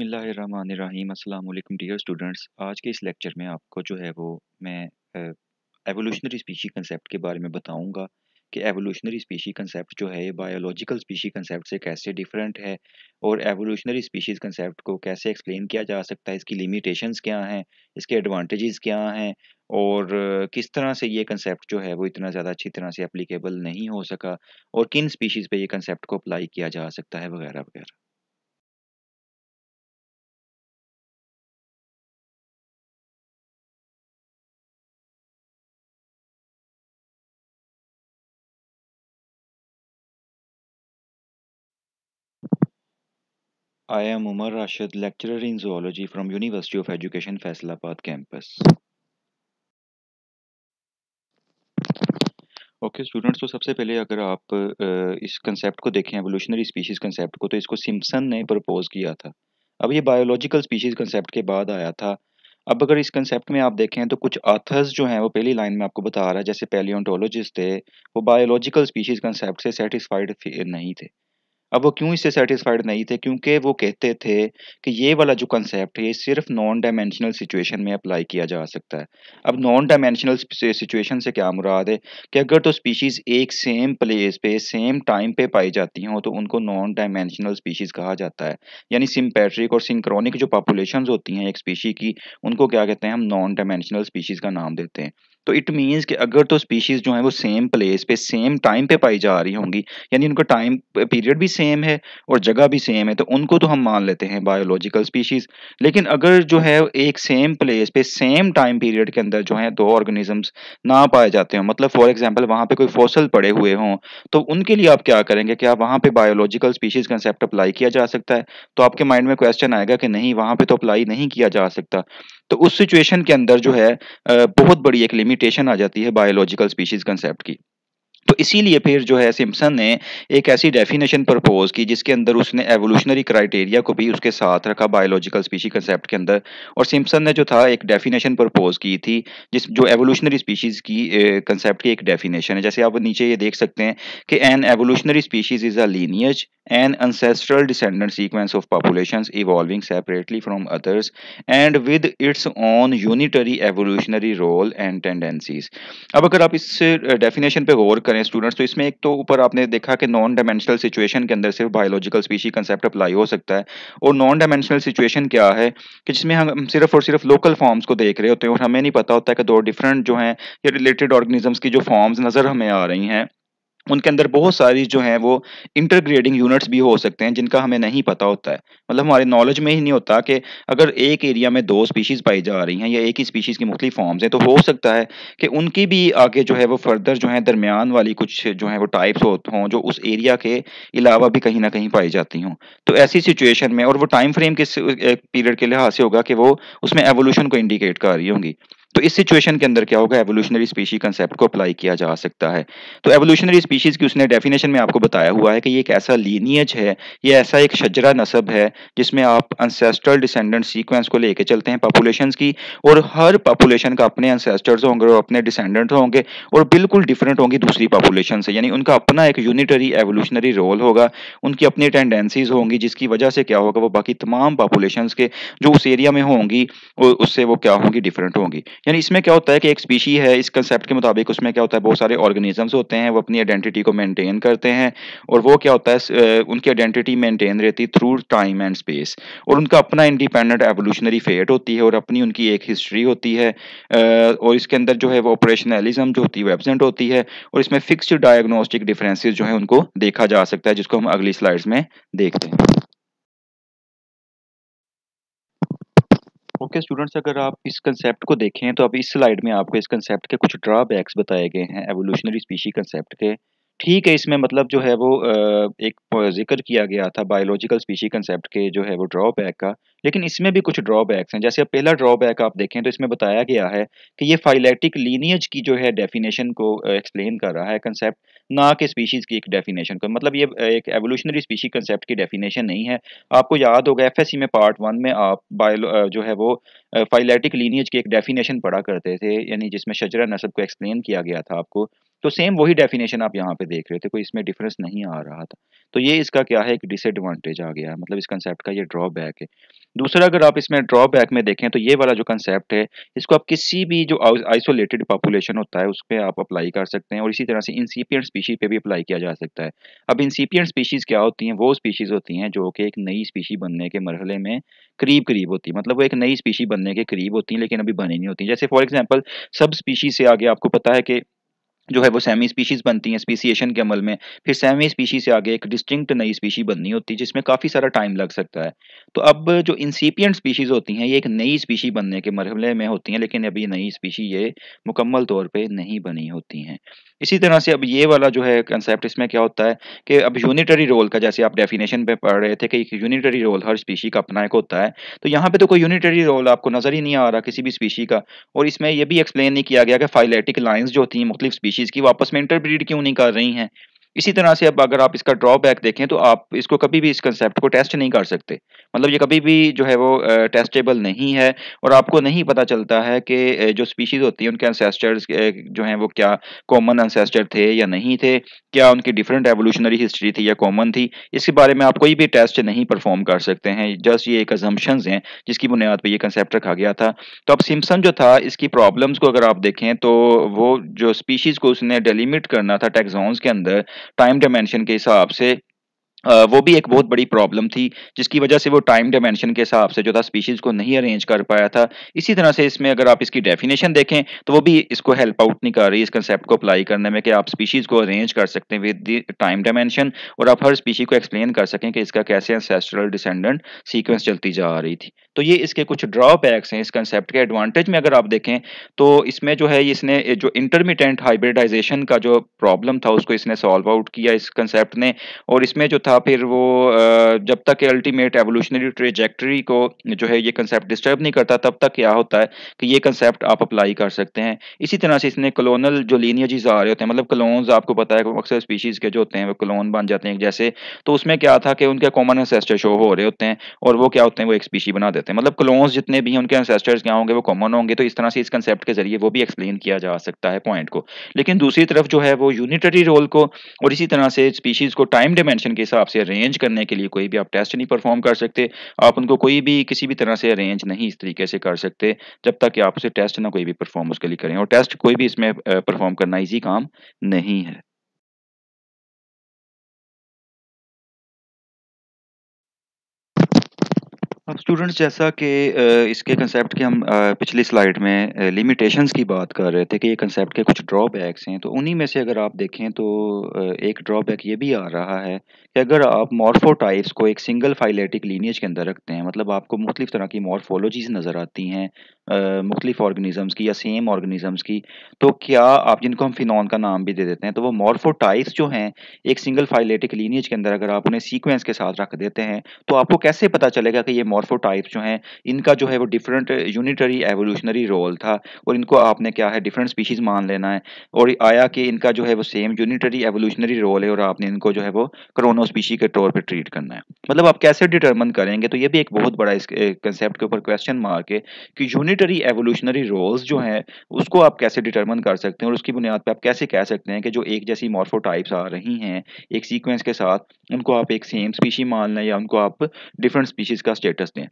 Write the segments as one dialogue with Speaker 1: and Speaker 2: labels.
Speaker 1: अस्सलाम वालेकुम dear students, आज के इस लेक्चर में आपको जो है वो मैं एवोल्यूशनरी स्पीशी कंसेप्ट के बारे में बताऊँगा कि एवोल्यूशनरी स्पीशी कंसेप्ट जो है, ये बायोलॉजिकल स्पीशी कंसेप्ट से कैसे डिफरेंट है और एवोल्यूशनरी स्पीशीज़ कंसेप्ट को कैसे एक्सप्लेन किया जा सकता है, इसकी लिमिटेशंस क्या हैं, इसके एडवांटेजेस क्या हैं और किस तरह से ये कंसेप्ट जो है वो इतना ज़्यादा अच्छी तरह से एप्लीकेबल नहीं हो सका और किन स्पीशीज़ पे ये कंसेप्ट को अप्लाई किया जा सकता है, वगैरह वगैरह। I am Umar Rashid, lecturer in zoology from University of Education Faisalabad campus. Okay students तो सबसे पहले अगर आप इस कंसेप्ट को देखें एवोल्यूशनरी स्पीशीज़ कंसेप्ट को तो इसको सिम्पसन ने प्रपोज किया था। अब ये बायोलॉजिकल स्पीशीज़ कंसेप्ट के बाद आया था। अब अगर इस कंसेप्ट में आप देखें तो कुछ आथर्स जो हैं वो पहली लाइन में आपको बता रहा है जैसे पेलियोटोलॉजिस्ट थे वो बायोलॉजिकल स्पीशीज़ कंसेप्ट से सेटिस्फाइड नहीं थे। अब वो क्यों इससे सेटिस्फाइड नहीं थे? क्योंकि वो कहते थे कि ये वाला जो कंसेप्ट है, ये सिर्फ़ नॉन डायमेंशनल सिचुएशन में अप्लाई किया जा सकता है। अब नॉन डायमेंशनल सिचुएशन से क्या मुराद है? कि अगर तो स्पीशीज़ एक सेम प्लेस पे सेम टाइम पे पाई जाती हों तो उनको नॉन डायमेंशनल स्पीशीज़ कहा जाता है। यानी सिम्पैट्रिक और सिंक्रॉनिक जो पॉपुलेशन होती हैं एक स्पीशी की, उनको क्या कहते हैं हम नॉन डायमेंशनल स्पीशीज़ का नाम देते हैं। तो इट मीन्स कि अगर तो स्पीशीज़ जो है वो सेम प्लेस पे सेम टाइम पे पाई जा रही होंगी, यानी उनका टाइम पीरियड भी सेम है और जगह भी सेम है तो उनको तो हम मान लेते हैं बायोलॉजिकल स्पीशीज़ लेकिन अगर जो है एक सेम प्लेस पे सेम टाइम पीरियड के अंदर जो है दो ऑर्गेनिजम्स ना पाए जाते हों मतलब फॉर एग्ज़ाम्पल वहाँ पर कोई फॉसल पड़े हुए हों तो उनके लिए आप क्या करेंगे? क्या वहाँ पे बायोलॉजिकल स्पीशीज़ कंसेप्ट अप्लाई किया जा सकता है? तो आपके माइंड में क्वेश्चन आएगा कि नहीं, वहाँ पर तो अप्लाई नहीं किया जा सकता। तो उस सिचुएशन के अंदर जो है बहुत बड़ी एक लिमिटेशन आ जाती है बायोलॉजिकल स्पीशीज कंसेप्ट की। तो इसीलिए फिर जो है सिम्पसन ने एक ऐसी डेफिनेशन प्रपोज की जिसके अंदर उसने एवोल्यूशनरी क्राइटेरिया को भी उसके साथ रखा बायोलॉजिकल स्पीशी कंसेप्ट के अंदर। और सिम्पसन ने जो था एक डेफिनेशन प्रपोज की थी, जिस जो एवोल्यूशनरी स्पीशीज़ की कंसेप्ट की एक डेफिनेशन है। जैसे आप नीचे ये देख सकते हैं कि an evolutionary species is a lineage an ancestral descendant sequence of populations evolving separately from others, and with its own unitary evolutionary role and tendencies अब अगर आप इस डेफिनेशन पर गौर करें स्टूडेंट्स तो इसमें एक तो ऊपर आपने देखा कि नॉन डायमेंशनल सिचुएशन के अंदर सिर्फ़ बायोलॉजिकल स्पीशी कंसेप्ट अप्लाई हो सकता है। और नॉन डायमेंशनल सिचुएशन क्या है कि जिसमें हम सिर्फ़ और सिर्फ़ लोकल फॉर्म्स को देख रहे होते हैं और हमें नहीं पता होता है कि दो डिफरेंट जो हैं या रिलेटेड ऑर्गेनिजम्स की जो फॉर्म्स नज़र हमें आ रही हैं। उनके अंदर बहुत सारी जो हैं वो इंटरग्रेडिंग यूनिट्स भी हो सकते हैं, जिनका हमें नहीं पता होता है। मतलब हमारे नॉलेज में ही नहीं होता कि अगर एक एरिया में दो स्पीशीज़ पाई जा रही हैं या एक ही स्पीशीज़ की मुख्तलिफ़ फॉर्म्स हैं तो हो सकता है कि उनकी भी आगे जो है वो फर्दर जो है दरमियान वाली कुछ जो है वो टाइप्स हों जो उस एरिया के अलावा भी कहीं ना कहीं पाई जाती हों। तो ऐसी सिचुएशन में, और वो टाइम फ्रेम किस पीरियड के लिहाज से होगा कि वो उसमें एवोल्यूशन को इंडिकेट कर रही होंगी। तो इस सिचुएशन के अंदर क्या होगा? एवोल्यूशनरी स्पीशी कंसेप्ट को अप्लाई किया जा सकता है। तो एवोल्यूशनरी स्पीशीज की उसने डेफिनेशन में आपको बताया हुआ है कि ये एक ऐसा लीनियज है, ये ऐसा एक शजरा नसब है, जिसमें आप अनसेस्ट्रल डिसेंडेंट सीक्वेंस को लेके चलते हैं पॉपुलेशन की, और हर पॉपुलेशन का अपने अनसेस्टर्स होंगे और अपने डिसेंडेंट होंगे, और बिल्कुल डिफरेंट होंगी दूसरी पॉपुलेशन से। यानी उनका अपना एक यूनिटरी एवोल्यूशनरी रोल होगा, उनकी अपनी टेंडेंसीज होंगी, जिसकी वजह से क्या होगा, वो बाकी तमाम पॉपुलेशन के जो उस एरिया में होंगी उससे वो क्या होंगी डिफरेंट होंगी। यानी इसमें क्या होता है कि एक स्पीशी है, इस कंसेप्ट के मुताबिक उसमें क्या होता है, बहुत सारे ऑर्गेनिजम्स होते हैं, वो अपनी आइडेंटिटी को मेंटेन करते हैं और वो क्या होता है उनकी आइडेंटिटी मेंटेन रहती है थ्रू टाइम एंड स्पेस और उनका अपना इंडिपेंडेंट एवोल्यूशनरी फेट होती है और अपनी उनकी एक हिस्ट्री होती है और इसके अंदर जो है वो ऑपरेशनलिज्म जो होती है एबजेंट होती है और इसमें फिक्स्ड डायग्नोस्टिक डिफरेंसेस जो है उनको देखा जा सकता है, जिसको हम अगली स्लाइड्स में देखते हैं। ओके okay, स्टूडेंट्स अगर आप इस कंसेप्ट को देखें तो अभी इस स्लाइड में आपको इस कंसेप्ट के कुछ ड्रॉबैक्स बताए गए हैं एवोल्यूशनरी स्पीशी कंसेप्ट के। ठीक है, इसमें मतलब जो है वो एक ज़िक्र किया गया था बायोलॉजिकल स्पीशी कंसेप्ट के जो है वो ड्रॉबैक का। लेकिन इसमें भी कुछ ड्रॉबैक्स हैं। जैसे अब पहला ड्रॉबैक आप देखें तो इसमें बताया गया है कि ये फाइलेटिक लीनियज की जो है डेफिनेशन को एक्सप्लेन कर रहा है कंसेप्ट ना कि स्पीशीज़ की एक डेफिनेशन को। मतलब ये एक एवोल्यूशनरी स्पीशी कंसेप्ट की डेफिनेशन नहीं है। आपको याद होगा एफएससी में पार्ट वन में आप बायो जो है वो फाइलेटिक लीनियज की एक डेफिनेशन पढ़ा करते थे, यानी जिसमें शजरा नसब को एक्सप्लेन किया गया था आपको। तो सेम वही डेफिनेशन आप यहाँ पे देख रहे थे, कोई इसमें डिफरेंस नहीं आ रहा था। तो ये इसका क्या है, एक डिसएडवांटेज आ गया मतलब इस कंसेप्ट का ये ड्रॉबैक है। दूसरा, अगर आप इसमें ड्रॉबैक में देखें तो ये वाला जो कंसेप्ट है, इसको आप किसी भी जो आइसोलेटेड पॉपुलेशन होता है उस पर आप अप्लाई कर सकते हैं, और इसी तरह से इंसिपियंट स्पीशीज पे भी अप्लाई किया जा सकता है। अब इंसिपियंट स्पीशीज क्या होती हैं, वो स्पीशीज होती हैं, जो कि एक नई स्पीशी बनने के मरहले में करीब करीब होती है। मतलब वो एक नई स्पीशी बनने के करीब होती हैं, लेकिन अभी बनी नहीं होती जैसे फॉर एग्ज़ाम्पल सब स्पीशीज से आगे आपको पता है कि जो है वो सेमी स्पीशीज बनती हैं स्पीसीएशन के अमल में। फिर सेमी स्पीशीज से आगे एक डिस्टिंक्ट नई स्पीशी बननी होती है, जिसमें काफ़ी सारा टाइम लग सकता है। तो अब जो इंसिपियंट स्पीशीज होती हैं, ये एक नई स्पीशी बनने के मरहले में होती हैं, लेकिन अभी नई स्पीशी ये मुकम्मल तौर पर नहीं बनी होती हैं। इसी तरह से अब ये वाला जो है कंसेप्ट इसमें क्या होता है कि अब यूनिटरी रोल का, जैसे आप डेफिनेशन पे पढ़ रहे थे कि एक यूनिटरी रोल हर स्पीशी का अपना एक होता है तो यहाँ पे तो कोई यूनिटरी रोल आपको नज़र ही नहीं आ रहा किसी भी स्पीशी का, और इसमें यह भी एक्सप्लेन नहीं किया गया कि फाइलेटिक लाइन्स जो होती हैं, मुख्तलिफ़ स्पीशीज़ की वापस में इंटरब्रीड क्यों नहीं कर रही हैं? इसी तरह से अब अगर आप इसका ड्रॉबैक देखें तो आप इसको कभी भी इस कंसेप्ट को टेस्ट नहीं कर सकते। मतलब ये कभी भी जो है वो टेस्टेबल नहीं है और आपको नहीं पता चलता है कि जो स्पीशीज़ होती हैं, उनके अनसेस्टर्स जो हैं वो क्या कॉमन अनसेस्टर थे या नहीं थे, क्या उनकी डिफरेंट एवोल्यूशनरी हिस्ट्री थी या कॉमन थी, इसके बारे में आप कोई भी टेस्ट नहीं परफॉर्म कर सकते हैं। जस्ट ये एक अजम्पन्स हैं जिसकी बुनियाद पर यह कंसेप्ट रखा गया था। तो अब सिम्सन जो था, इसकी प्रॉब्लम्स को अगर आप देखें तो वो जो स्पीशीज़ को उसने डेलीमिट करना था टेक्सॉन्स के अंदर टाइम डायमेंशन के हिसाब से वो भी एक बहुत बड़ी प्रॉब्लम थी, जिसकी वजह से वो टाइम डायमेंशन के हिसाब से जो था स्पीशीज़ को नहीं अरेंज कर पाया था। इसी तरह से इसमें अगर आप इसकी डेफिनेशन देखें तो वो भी इसको हेल्प आउट नहीं कर रही, इस कंसेप्ट को अप्लाई करने में कि आप स्पीशीज़ को अरेंज कर सकते हैं विद टाइम डायमेंशन और आप हर स्पीशी को एक्सप्लेन कर सकें कि इसका कैसे एंसेस्ट्रल डिसेंडेंट सीक्वेंस चलती जा रही थी। तो ये इसके कुछ ड्रॉबैक्स हैं इस कंसेप्ट के एडवांटेज में अगर आप देखें तो इसमें जो है इसने जो इंटरमीडियंट हाइब्रिडाइजेशन का जो प्रॉब्लम था, उसको इसने सॉल्व आउट किया इस कंसेप्ट ने। और इसमें जो था, फिर वो जब तक अल्टीमेट एवोल्यूशनरी ट्रेजेक्ट्री को जो है ये कंसेप्ट डिस्टर्ब नहीं करता, तब तक क्या होता है कि ये कंसेप्ट आप अप्लाई कर सकते हैं। इसी तरह से इसने कलोनल जो लीनियजीज आ रहे होते हैं मतलब कलोन्स आपको पता है अक्सर स्पीशीज़ के जो होते हैं, वो कलोन बन जाते हैं जैसे। तो उसमें क्या था कि उनके कॉमन एंसेस्टर शो हो रहे होते हैं, और वो क्या होते हैं, वो एक स्पीशी बना देते हैं। मतलब क्लोन्स जितने भी हैं, उनके एंसेस्टर्स क्या होंगे, वो कॉमन होंगे तो इस तरह से इस कंसेप्ट के ज़रिए वो भी एक्सप्लेन किया जा सकता है पॉइंट को। लेकिन दूसरी तरफ़ जो है वो यूनिटरी रोल को और इसी तरह से स्पीशीज़ को टाइम डिमेंशन के हिसाब से अरेंज करने के लिए कोई भी आप टेस्ट नहीं परफॉर्म कर सकते। आप उनको कोई भी किसी भी तरह से अरेंज नहीं इस तरीके से कर सकते, जब तक कि आप उसे टेस्ट ना कोई भी परफॉर्म उसके लिए करें। और टेस्ट कोई भी इसमें परफॉर्म करना ईजी काम नहीं है। स्टूडेंट्स जैसा कि इसके कंसेप्ट के हम पिछली स्लाइड में लिमिटेशंस की बात कर रहे थे कि ये कंसेप्ट के कुछ ड्रॉबैक्स हैं तो उन्हीं में से अगर आप देखें तो एक ड्रॉबैक ये भी आ रहा है कि अगर आप मॉर्फोटाइप्स को एक सिंगल फाइलेटिक लीनियज के अंदर रखते हैं मतलब आपको मुख्तलिफ़ तरह की मॉर्फोलॉजीज नज़र आती हैं मुख्तलिफ़ ऑर्गेनिज़म्स की या सेम ऑर्गेनिज़म्स की तो क्या आप, जिनको हम फिनॉन का नाम भी दे देते हैं तो वो मॉर्फोटाइप्स जो हैं, एक सिंगल फाइलेटिक लीनियज के अंदर अगर आप उन्हें सीक्वेंस के साथ रख देते हैं तो आपको कैसे पता चलेगा कि ये मॉर्फोटाइप्स जो हैं, इनका जो है वो डिफरेंट यूनिटरी एवोल्यूशनरी रोल था और इनको आपने क्या है डिफरेंट स्पीशीज़ मान लेना है और आया कि इनका जो है वो सेम यूनिटरी एवोल्यूशनरी रोल है और आपने इनको जो है वो क्रोनो स्पीशी के तौर पर ट्रीट करना है। मतलब आप कैसे डिटर्मन करेंगे तो ये भी एक बहुत बड़ा इस कंसेप्ट के ऊपर क्वेश्चन मार्क है कि यूनिटरी एवोल्यूशनरी रोल्स जो हैं, उसको आप कैसे डिटर्मन कर सकते हैं और उसकी बुनियाद पर आप कैसे कह सकते हैं कि जो एक जैसी मॉर्फोटाइप्स आ रही हैं, एक सीक्वेंस के साथ उनको आप एक सेम स्पीशी मान लें या उनको आप डिफरेंट स्पीशीज़ का स्टेटस दें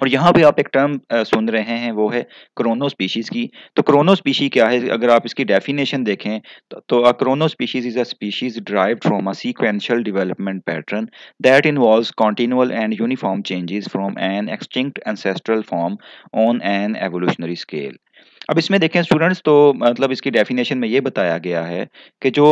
Speaker 1: और यहाँ पे आप एक टर्म सुन रहे हैं वो है क्रोनो स्पीशीज़ की। तो क्रोनो स्पीशी क्या है? अगर आप इसकी डेफिनेशन देखें तो, तो a chronospecies is a species drive from a sequential development pattern that involves continual and uniform changes from an extinct ancestral form on an evolutionary scale अब इसमें देखें स्टूडेंट्स तो मतलब इसकी डेफिनेशन में ये बताया गया है कि जो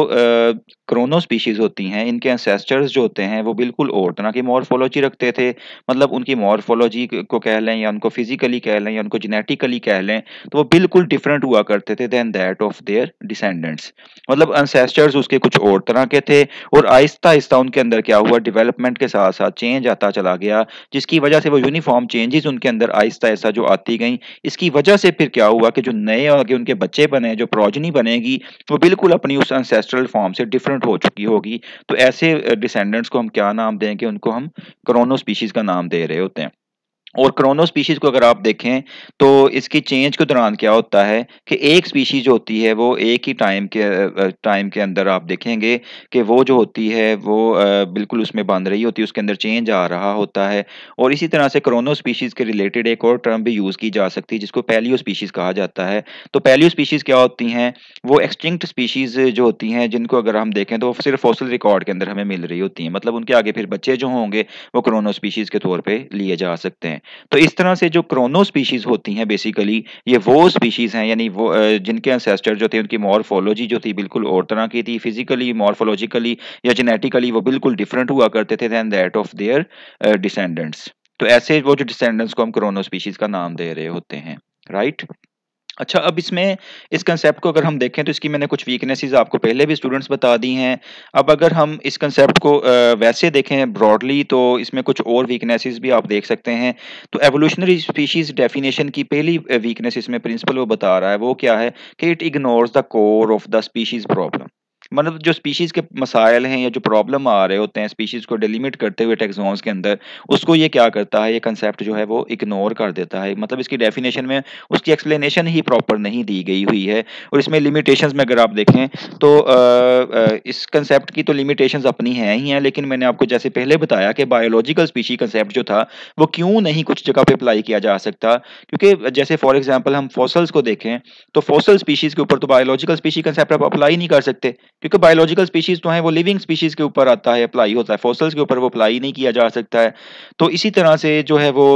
Speaker 1: क्रोनो स्पीशीज़ होती हैं, इनके एंसेस्टर्स जो होते हैं, वो बिल्कुल और तरह की मॉर्फोलॉजी रखते थे। मतलब उनकी मॉर्फोलॉजी को कह लें या उनको फिजिकली कह लें या उनको जेनेटिकली कह लें तो वो बिल्कुल डिफरेंट हुआ करते थे than that of their descendants मतलब एंसेस्टर्स उसके कुछ और तरह के थे और आहिस्ता आहिस्ता उनके अंदर क्या हुआ डेवलपमेंट के साथ साथ चेंज आता चला गया, जिसकी वजह से वो यूनिफॉर्म चेंजेस उनके अंदर आहिस्ता आहिस्ता जो आती गई। इसकी वजह से फिर क्या हुआ कि जो नए आगे उनके बच्चे बने, जो प्रोजनी बनेगी, वो बिल्कुल अपनी उस अनसेस्ट्रल फॉर्म से डिफरेंट हो चुकी होगी। तो ऐसे डिसेंडेंट्स को हम क्या नाम देंगे उनको हम क्रोनो स्पीशीज़ का नाम दे रहे होते हैं। और क्रोनो स्पीशीज को अगर आप देखें तो इसकी चेंज के दौरान क्या होता है कि एक स्पीशीज होती है, वो एक ही टाइम के टाइम के अंदर आप देखेंगे कि वो जो होती है, वो बिल्कुल उसमें बंद रही होती है, उसके अंदर चेंज आ रहा होता है। और इसी तरह से क्रोनो स्पीशीज के रिलेटेड एक और टर्म भी यूज़ की जा सकती है, जिसको पैलियो स्पीशीज कहा जाता है। तो पैलियो स्पीशीज क्या होती हैं? वो एक्सटिंक्ट स्पीशीज जो होती हैं, जिनको अगर हम देखें तो सिर्फ़ फॉसल रिकॉर्ड के अंदर हमें मिल रही होती हैं। मतलब उनके आगे फिर बच्चे जो होंगे, वो क्रोनो स्पीशीज के तौर पर लिए जा सकते हैं। तो इस तरह से जो क्रोनो स्पीशीज होती हैं बेसिकली ये वो स्पीशीज हैं, यानी वो जिनके एंसेस्टर जो थे, उनकी मॉर्फोलॉजी जो थी बिल्कुल और तरह की थी फिजिकली मॉर्फोलॉजिकली या जेनेटिकली वो बिल्कुल डिफरेंट हुआ करते थे than that of their descendants तो ऐसे वो जो डिसेंडेंट्स को हम क्रोनो स्पीशीज का नाम दे रहे होते हैं राइट right? अच्छा अब इसमें, इस कंसेप्ट को अगर हम देखें तो इसकी मैंने कुछ वीकनेसेस आपको पहले भी स्टूडेंट्स बता दी हैं। अब अगर हम इस कंसेप्ट को वैसे देखें ब्रॉडली तो इसमें कुछ और वीकनेसेस भी आप देख सकते हैं। तो एवोल्यूशनरी स्पीशीज डेफिनेशन की पहली वीकनेस इसमें प्रिंसिपल वो बता रहा है, वो क्या है? कि it ignore the core of the species problem मतलब जो स्पीशीज़ के मसाइल हैं या जो प्रॉब्लम आ रहे होते हैं स्पीशीज़ को डिलिमिट करते हुए टेक्सोन्स के अंदर उसको ये क्या करता है? ये कंसेप्ट जो है वो इग्नोर कर देता है। मतलब इसकी डेफिनेशन में उसकी एक्सप्लेनेशन ही प्रॉपर नहीं दी गई हुई है। और इसमें लिमिटेशंस में अगर आप देखें तो आ, आ, इस कंसेप्ट की तो लिमिटेशन अपनी हैं ही हैं लेकिन मैंने आपको जैसे पहले बताया कि बायोलॉजिकल स्पीशी कंसेप्ट जो था वो क्यों नहीं कुछ जगह पे अप्लाई किया जा सकता? क्योंकि जैसे फॉर एग्ज़ाम्पल हम फॉसल्स को देखें तो फॉसल स्पीशीज़ के ऊपर तो बायोलॉजिकल स्पीशी कंसेप्ट आप अप्लाई नहीं कर सकते। क्योंकि बायोलॉजिकल स्पीशीज तो है, वो लिविंग स्पीशीज के ऊपर आता है अप्लाई होता है फॉसल्स के ऊपर वो अप्लाई नहीं किया जा सकता है। तो इसी तरह से जो है वो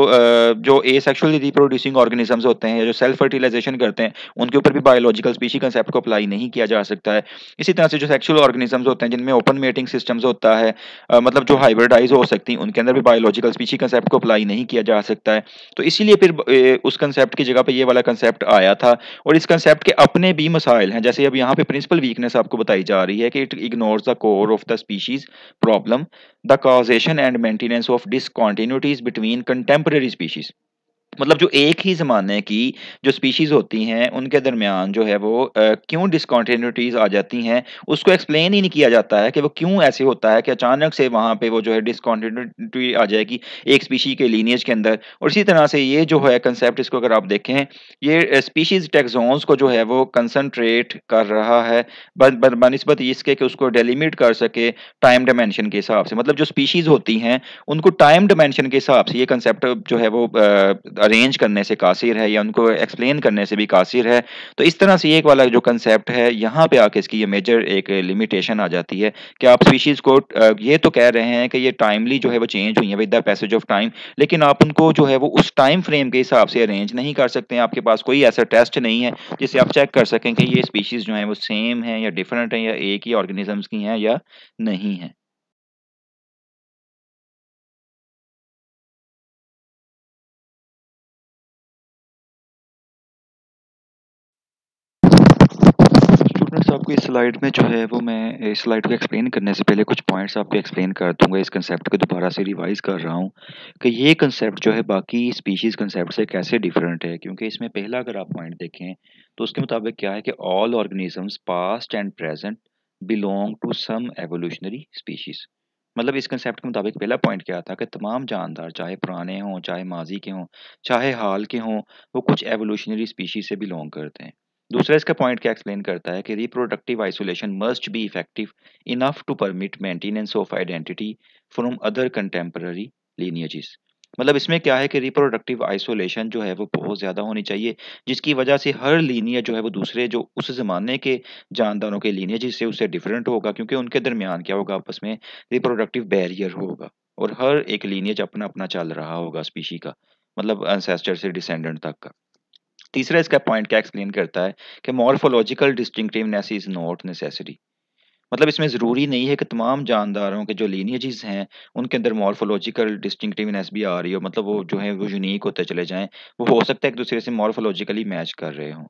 Speaker 1: जो ए सेक्शुअली रिप्रोड्यूसिंग ऑर्गेनिजम्स होते हैं, जो सेल्फ फर्टिलाइजेशन करते हैं, उनके ऊपर भी बायोलॉजिकल स्पीशी कंसेप्ट को अप्लाई नहीं किया जा सकता है। इसी तरह से जो सेक्शुअल ऑर्गेनिजम्स होते हैं, जिनमें ओपन मेटिंग सिस्टम्स होता है मतलब जो हाइब्रिडाइज हो सकती हैं, उनके अंदर भी बायोलॉजिकल स्पीशी कंसेप्ट को अप्लाई नहीं किया जा सकता है। तो इसीलिए फिर उस कंसेप्ट की जगह पर ये वाला कंसेप्ट आया था, और इस कंसेप्ट के अपने भी मसाइल हैं, जैसे अब यहाँ पे प्रिंसिपल वीकनेस आपको बताई जा ਜਾ ਰਹੀ ਹੈ ਕਿ it ignores the core of the species problem the causation and maintenance of discontinuities between contemporary species मतलब जो एक ही ज़माने की जो स्पीशीज़ होती हैं, उनके दरमियान जो है वो क्यों डिसकॉन्टीन्यूटीज़ आ जाती हैं, उसको एक्सप्लेन ही नहीं किया जाता है कि वो क्यों ऐसे होता है कि अचानक से वहाँ पे वो जो है डिसकॉन्टीन्यूटी आ जाएगी एक स्पीशी के लीनियज के अंदर। और इसी तरह से ये जो है कंसेप्ट इसको अगर आप देखें, ये स्पीशीज़ टेक्जोन्स को जो है वो कंसनट्रेट कर रहा है बनस्बत इसके कि उसको डेलीमिट कर सके टाइम डायमेंशन के हिसाब से। मतलब जो स्पीशीज़ होती हैं, उनको टाइम डायमेंशन के हिसाब से ये कंसेप्ट जो है वो अरेंज करने से कासिर है या उनको एक्सप्लेन करने से भी कासिर है तो इस तरह से एक वाला जो कंसेप्ट है, यहाँ पे आके इसकी ये मेजर एक लिमिटेशन आ जाती है कि आप स्पीशीज़ को ये तो कह रहे हैं कि ये टाइमली जो है वो चेंज हुई है with the passage of time लेकिन आप उनको जो है वो उस टाइम फ्रेम के हिसाब से अरेंज नहीं कर सकते आपके पास कोई ऐसा टेस्ट नहीं है जिससे आप चेक कर सकें कि ये स्पीशीज़ जो हैं वो सेम हैं या डिफरेंट हैं या एक ही ऑर्गेनिजम्स की हैं या नहीं है। आपको इस स्लाइड में जो है वो मैं इस स्लाइड को एक्सप्लेन करने से पहले कुछ पॉइंट्स आपको एक्सप्लेन कर दूँगा। इस कंसेप्ट को दोबारा से रिवाइज कर रहा हूँ कि ये कंसेप्ट जो है बाकी स्पीशीज़ कंसेप्ट से कैसे डिफरेंट है? क्योंकि इसमें पहला अगर आप पॉइंट देखें तो उसके मुताबिक क्या है कि all organisms past and present belong to some evolutionary species मतलब इस कंसेप्ट के मुताबिक पहला पॉइंट क्या था कि तमाम जानदार, चाहे पुराने हों, चाहे माजी के हों, चाहे हाल के हों, वो कुछ एवोल्यूशनरी स्पीशीज़ से बिलोंग करते हैं। दूसरा इसका पॉइंट क्या एक्सप्लेन करता है कि reproductive isolation must be effective enough to permit maintenance of identity from other contemporary lineages मतलब इसमें क्या है कि रिप्रोडक्टिव आइसोलेशन जो है वो बहुत ज़्यादा होनी चाहिए, जिसकी वजह से हर लीनियर जो है वो दूसरे जो उस ज़माने के जानदारों के लीनियर जिससे उससे डिफरेंट होगा, क्योंकि उनके दरमियान क्या होगा, आपस में रिप्रोडक्टिव बैरियर होगा और हर एक लीनियज अपना अपना चल रहा होगा स्पीशी का मतलब अनसेस्टर से डिसेंडेंट तक का। तीसरा इसका पॉइंट क्या एक्सप्लेन करता है कि morphological distinctiveness is not necessary मतलब इसमें ज़रूरी नहीं है कि तमाम जानदारों के जो लीनियजेस हैं, उनके अंदर मॉर्फोलॉजिकल डिस्टिंक्टिवनेस भी आ रही हो मतलब वो जो है, वो यूनिक होते चले जाएँ, वो हो सकता है एक दूसरे से मॉर्फोलॉजिकली मैच कर रहे हों।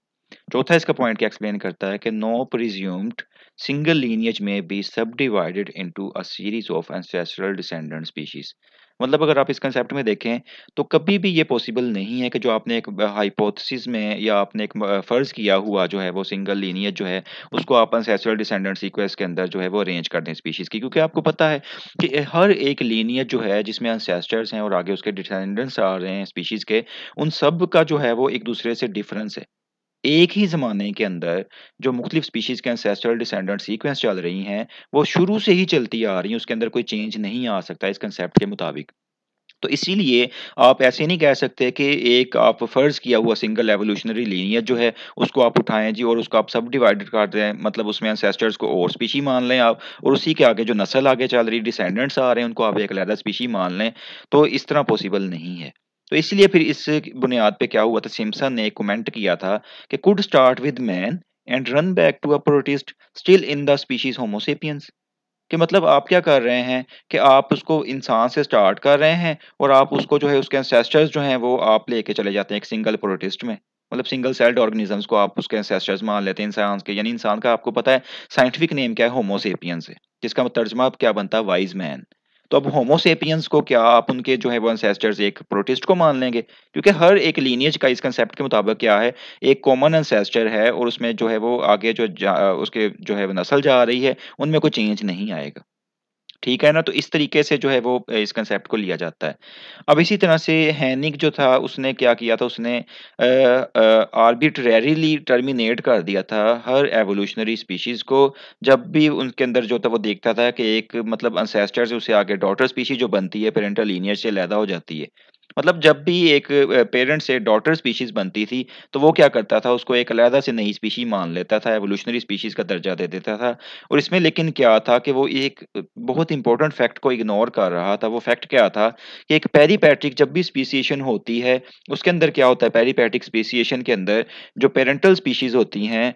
Speaker 1: चौथा इसका पॉइंट क्या एक्सप्लेन करता है कि no presumed single lineage may be subdivided into a series of ancestral descendant species मतलब अगर आप इस कंसेप्ट में देखें तो कभी भी ये पॉसिबल नहीं है कि जो आपने एक हाइपोथेसिस में या आपने एक फ़र्ज़ किया हुआ जो है, वो सिंगल लीनियज जो है, उसको आप एंसेस्ट्रल डिसेंडेंट सीक्वेंस के अंदर जो है, वो अरेंज कर दें स्पीशीज़ की। क्योंकि आपको पता है कि हर एक लीनियज जो है, जिसमें एंसेस्टर्स हैं और आगे उसके डिसेंडेंट्स आ रहे हैं स्पीशीज़ के, उन सब का जो है, वो एक दूसरे से डिफरेंस है। एक ही ज़माने के अंदर जो मुख्तलिफ़ स्पीशीज़ के एंसेस्ट्रल डिसेंडेंट सीक्वेंस चल रही हैं, वो शुरू से ही चलती आ रही हैं, उसके अंदर कोई चेंज नहीं आ सकता इस कंसेप्ट के मुताबिक। तो इसीलिए आप ऐसे नहीं कह सकते कि एक आप फ़र्ज़ किया हुआ सिंगल एवोल्यूशनरी लीनियज जो है, उसको आप उठाएँ जी और उसको आप सब डिवाइडेड कर दें, मतलब उसमें एंसेस्टर्स को और स्पीशी मान लें आप और उसी के आगे जो नस्ल आगे चल रही डिसेंडेंट्स आ रहे हैं, उनको आप एक अलहदा स्पीशी मान लें, तो इस तरह पॉसिबल नहीं है। तो इसलिए फिर इस बुनियाद पे क्या हुआ था? सिम्पसन ने कमेंट किया था कि could start with man and run back to a protist still in the species homo sapiens कि मतलब आप क्या कर रहे हैं कि आप उसको इंसान से स्टार्ट कर रहे हैं और आप उसको जो है उसके एंसेस्टर्स जो हैं वो आप लेके चले जाते हैं एक सिंगल प्रोटिस्ट में। मतलब सिंगल सेल्ड ऑर्गेनिजम्स को आप उसके एंसेस्टर्स मान लेते हैं इंसान के। यानी इंसान का आपको पता है साइंटिफिक नेम क्या है? होमोसेपियंस है। जिसका तर्जमा क्या बनता? है वाइज मैन तो अब होमोसेपियंस को क्या आप उनके जो है वो एंसेस्टर्स एक प्रोटिस्ट को मान लेंगे? क्योंकि हर एक लीनियज का इस कंसेप्ट के मुताबिक क्या है? एक कॉमन एंसेस्टर है और उसमें जो है वो आगे जो उसके जो है वो नस्ल जा रही है, उनमें कोई चेंज नहीं आएगा। ठीक है ना? तो इस तरीके से जो है वो इस कंसेप्ट को लिया जाता है। अब इसी तरह से हैनिक जो था, उसने क्या किया था? उसने आर्बिट्रेरीली टर्मिनेट कर दिया था हर एवोल्यूशनरी स्पीशीज को, जब भी उनके अंदर जो था वो देखता था कि एक मतलब अनसेस्टर से उसे आगे डॉटर स्पीशीज जो बनती है पेरेंटल लीनियर से लैदा हो जाती है। मतलब जब भी एक पेरेंट से डॉटर स्पीशीज़ बनती थी, तो वो क्या करता था, उसको एक अलहदा से नई स्पीशी मान लेता था, एवोल्यूशनरी स्पीशीज़ का दर्जा दे देता था और इसमें लेकिन क्या था कि वो एक बहुत इंपॉर्टेंट फैक्ट को इग्नोर कर रहा था। वो फैक्ट क्या था कि एक पेरीपैट्रिक जब भी स्पीसीशन होती है, उसके अंदर क्या होता है पेरीपैट्रिक स्पीसीशन के अंदर जो पेरेंटल स्पीशीज़ होती हैं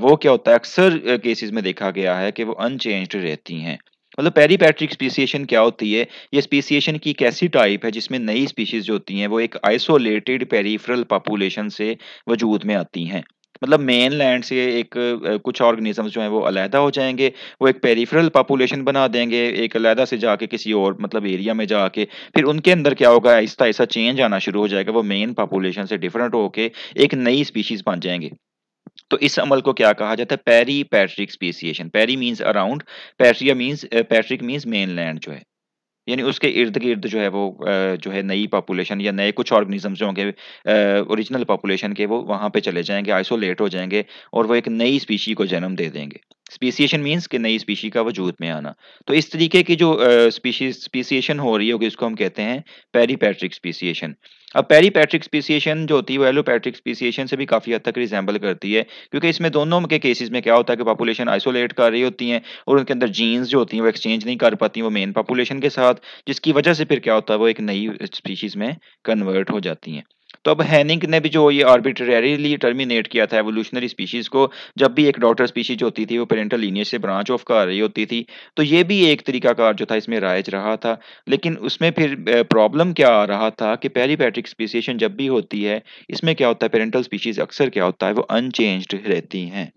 Speaker 1: वो क्या होता है अक्सर केसेज़ में देखा गया है कि वो अनचेंज्ड रहती हैं। मतलब पेरीपैट्रिक स्पीसिएशन क्या होती है? ये स्पीसिएशन की एक ऐसी टाइप है जिसमें नई स्पीशीज़ जो होती हैं वो एक आइसोलेटेड पेरिफेरल पॉपुलेशन से वजूद में आती हैं। मतलब मेन लैंड से एक कुछ ऑर्गेनिज़म्स जो हैं वो अलहदा हो जाएँगे वो एक पेरिफेरल पॉपुलेशन बना देंगे, एक अलहदा से जाके किसी और मतलब एरिया में जाके, फिर उनके अंदर क्या होगा ऐसा ऐसा चेंज आना शुरू हो जाएगा, वो मेन पॉपुलेशन से डिफरेंट होके एक नई स्पीशीज़ बन जाएँगे। तो इस अमल को क्या कहा जाता है? Peripatric speciation peri means around patria means patric means mainland जो है। यानी उसके इर्द गिर्द जो है वो जो है नई पॉपुलेशन या नए कुछ ऑर्गेनिजम्स जो होंगे ओरिजिनल पॉपुलेशन के वो वहाँ पे चले जाएँगे आइसोलेट हो जाएँगे और वो एक नई स्पीशी को जन्म दे देंगे। स्पीसिएशन मीन्स कि नई स्पीशी का वजूद में आना। तो इस तरीके की जो स्पीशी स्पीसिएशन हो रही होगी, उसको हम कहते हैं पेरीपैट्रिक स्पीसिएशन अब पेरीपैट्रिक स्पीसिएशन जो होती है, वो एलोपैट्रिक स्पीसिएशन से भी काफ़ी हद तक रिजेंबल करती है, क्योंकि इसमें दोनों के केसेस में क्या होता है कि पॉपुलेशन आइसोलेट कर रही होती हैं, और उनके अंदर जीन्स जो होती हैं, वो एक्सचेंज नहीं कर पाती, वो मेन पॉपुलेशन के साथ, जिसकी वजह से फिर क्या होता है, वो एक नई स्पीशीज़ में कन्वर्ट हो जाती हैं। तो अब हैनिंग ने भी जो ये आर्बिट्रेरीली टर्मिनेट किया था एवोल्यूशनरी स्पीशीज़ को, जब भी एक डॉटर स्पीशीज होती थी, वो पेरेंटल लीनियज से ब्रांच ऑफ़ कर रही होती थी तो ये भी एक तरीकाकार जो था इसमें राइज रहा था। लेकिन उसमें फिर प्रॉब्लम क्या आ रहा था कि पेरीपैट्रिक स्पीसीशन जब भी होती है, इसमें क्या होता है पेरेंटल स्पीशीज़ अक्सर क्या होता है, वो अनचेंज्ड रहती हैं।